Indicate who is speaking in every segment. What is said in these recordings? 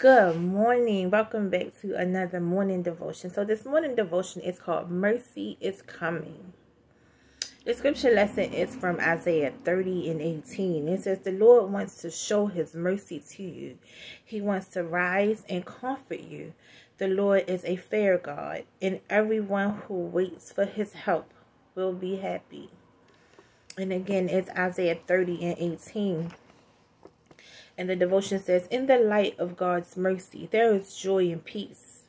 Speaker 1: Good morning. Welcome back to another morning devotion. So this morning devotion is called Mercy is Coming. The scripture lesson is from Isaiah 30 and 18. It says, The Lord wants to show his mercy to you. He wants to rise and comfort you. The Lord is a fair God, and everyone who waits for his help will be happy. And again, it's Isaiah 30 and 18. And the devotion says, In the light of God's mercy, there is joy and peace.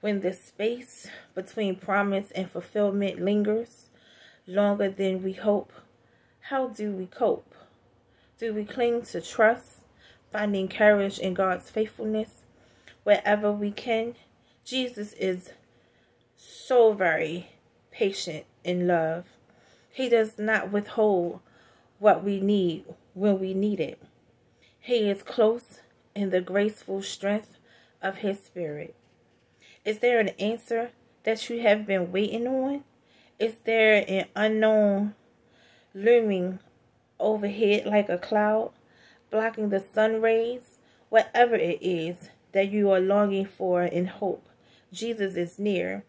Speaker 1: When the space between promise and fulfillment lingers longer than we hope, how do we cope? Do we cling to trust, finding courage in God's faithfulness wherever we can? Jesus is so very patient in love. He does not withhold what we need when we need it. He is close in the graceful strength of his spirit. Is there an answer that you have been waiting on? Is there an unknown looming overhead like a cloud, blocking the sun rays? Whatever it is that you are longing for in hope, Jesus is near.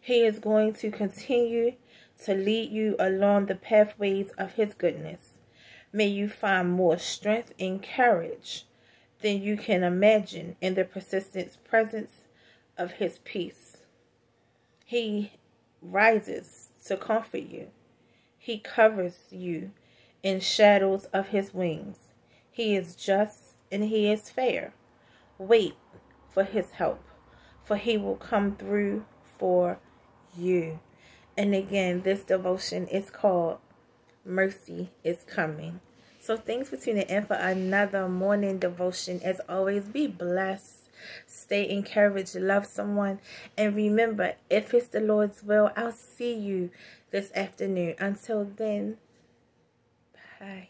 Speaker 1: He is going to continue to lead you along the pathways of his goodness. May you find more strength and courage than you can imagine in the persistent presence of his peace. He rises to comfort you. He covers you in shadows of his wings. He is just and he is fair. Wait for his help, for he will come through for you. And again, this devotion is called Mercy is Coming. So thanks for tuning in for another morning devotion. As always, be blessed. Stay encouraged. Love someone. And remember, if it's the Lord's will, I'll see you this afternoon. Until then, bye.